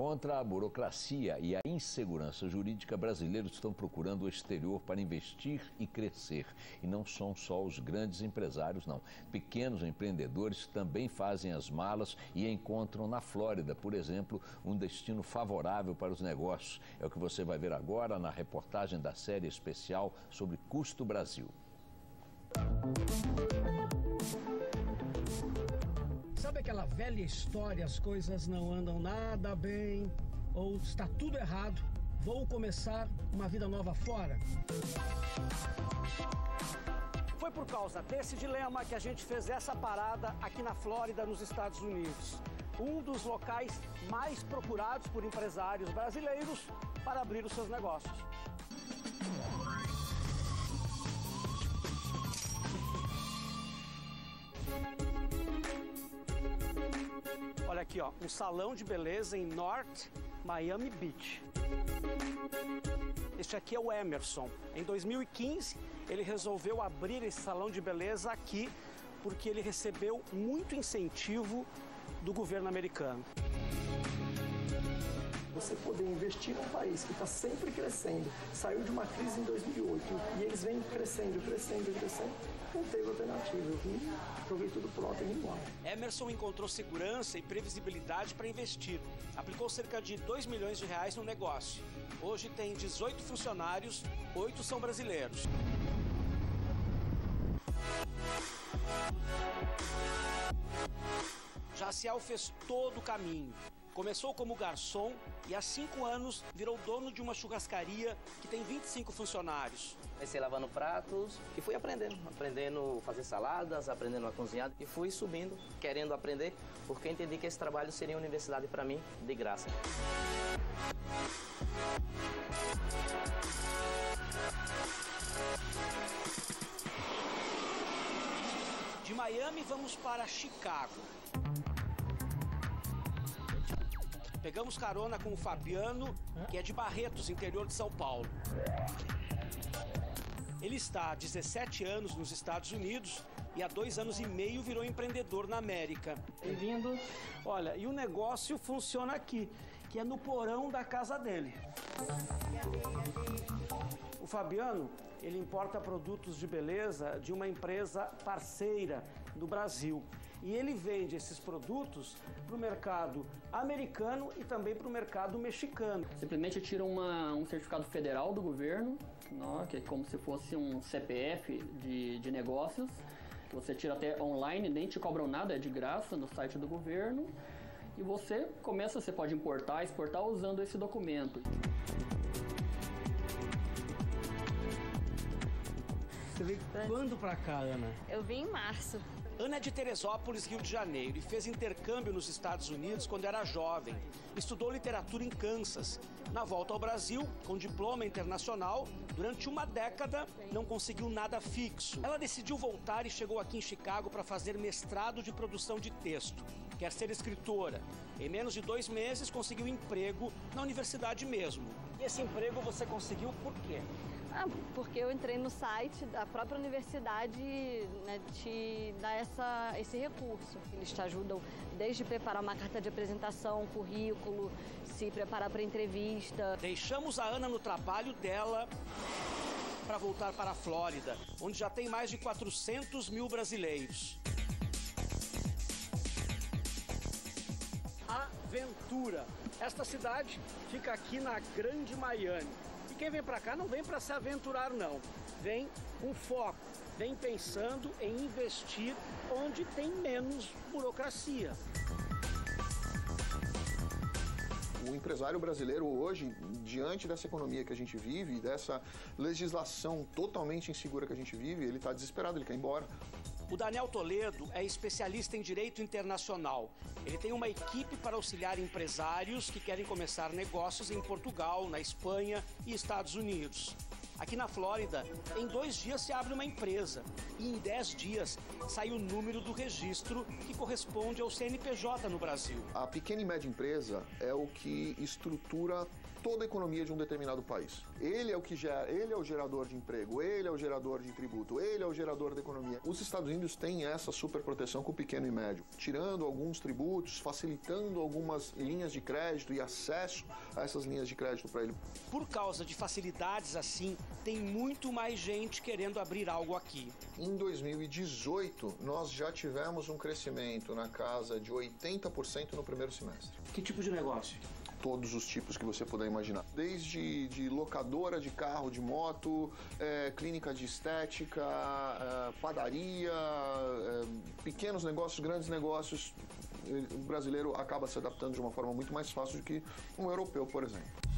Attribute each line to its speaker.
Speaker 1: Contra a burocracia e a insegurança jurídica, brasileiros estão procurando o exterior para investir e crescer. E não são só os grandes empresários, não. Pequenos empreendedores também fazem as malas e encontram na Flórida, por exemplo, um destino favorável para os negócios. É o que você vai ver agora na reportagem da série especial sobre Custo Brasil.
Speaker 2: Aquela velha história, as coisas não andam nada bem, ou está tudo errado, vou começar uma vida nova fora? Foi por causa desse dilema que a gente fez essa parada aqui na Flórida, nos Estados Unidos. Um dos locais mais procurados por empresários brasileiros para abrir os seus negócios. Olha aqui, ó, um salão de beleza em North Miami Beach. Este aqui é o Emerson. Em 2015, ele resolveu abrir esse salão de beleza aqui porque ele recebeu muito incentivo do governo americano
Speaker 3: você poder investir num país que está sempre crescendo, saiu de uma crise em 2008 e eles vêm crescendo, crescendo, crescendo, não teve alternativa. Eu vim, joguei tudo pronto e vim embora.
Speaker 2: Emerson encontrou segurança e previsibilidade para investir. Aplicou cerca de 2 milhões de reais no negócio. Hoje tem 18 funcionários, 8 são brasileiros. Jaciel fez todo o caminho. Começou como garçom e há cinco anos virou dono de uma churrascaria que tem 25 funcionários.
Speaker 4: Comecei lavando pratos e fui aprendendo, aprendendo a fazer saladas, aprendendo a cozinhar e fui subindo, querendo aprender, porque entendi que esse trabalho seria universidade para mim de graça.
Speaker 2: De Miami vamos para Chicago. Pegamos carona com o Fabiano, que é de Barretos, interior de São Paulo. Ele está há 17 anos nos Estados Unidos e há dois anos e meio virou empreendedor na América. Bem-vindo. Olha, e o negócio funciona aqui, que é no porão da casa dele. O Fabiano, ele importa produtos de beleza de uma empresa parceira do Brasil e ele vende esses produtos para o mercado americano e também para o mercado mexicano.
Speaker 5: Simplesmente tira uma, um certificado federal do governo, não, que é como se fosse um CPF de, de negócios, que você tira até online, nem te cobram nada, é de graça no site do governo. E você começa, você pode importar, exportar usando esse documento.
Speaker 2: Você veio quando para cá, Ana?
Speaker 6: Eu vim em março.
Speaker 2: Ana é de Teresópolis, Rio de Janeiro, e fez intercâmbio nos Estados Unidos quando era jovem. Estudou literatura em Kansas. Na volta ao Brasil, com diploma internacional, durante uma década não conseguiu nada fixo. Ela decidiu voltar e chegou aqui em Chicago para fazer mestrado de produção de texto. Quer ser escritora. Em menos de dois meses conseguiu emprego na universidade mesmo. E esse emprego você conseguiu por quê?
Speaker 6: Ah, porque eu entrei no site da própria universidade, né, te dá essa, esse recurso. Eles te ajudam desde preparar uma carta de apresentação, currículo, se preparar para entrevista.
Speaker 2: Deixamos a Ana no trabalho dela para voltar para a Flórida, onde já tem mais de 400 mil brasileiros. Aventura. Esta cidade fica aqui na Grande Miami quem vem para cá não vem para se aventurar, não. Vem com foco, vem pensando em investir onde tem menos burocracia.
Speaker 7: O empresário brasileiro hoje, diante dessa economia que a gente vive, dessa legislação totalmente insegura que a gente vive, ele está desesperado, ele quer ir embora.
Speaker 2: O Daniel Toledo é especialista em direito internacional. Ele tem uma equipe para auxiliar empresários que querem começar negócios em Portugal, na Espanha e Estados Unidos. Aqui na Flórida, em dois dias se abre uma empresa e em dez dias sai o número do registro que corresponde ao CNPJ no Brasil.
Speaker 7: A pequena e média empresa é o que estrutura toda a economia de um determinado país. Ele é o que gera, ele é o gerador de emprego, ele é o gerador de tributo, ele é o gerador da economia. Os Estados Unidos têm essa super proteção com o pequeno e médio, tirando alguns tributos, facilitando algumas linhas de crédito e acesso a essas linhas de crédito para ele.
Speaker 2: Por causa de facilidades assim, tem muito mais gente querendo abrir algo aqui.
Speaker 7: Em 2018, nós já tivemos um crescimento na casa de 80% no primeiro semestre.
Speaker 2: Que tipo de negócio?
Speaker 7: todos os tipos que você puder imaginar. Desde de locadora de carro, de moto, é, clínica de estética, é, padaria, é, pequenos negócios, grandes negócios. O brasileiro acaba se adaptando de uma forma muito mais fácil do que um europeu, por exemplo.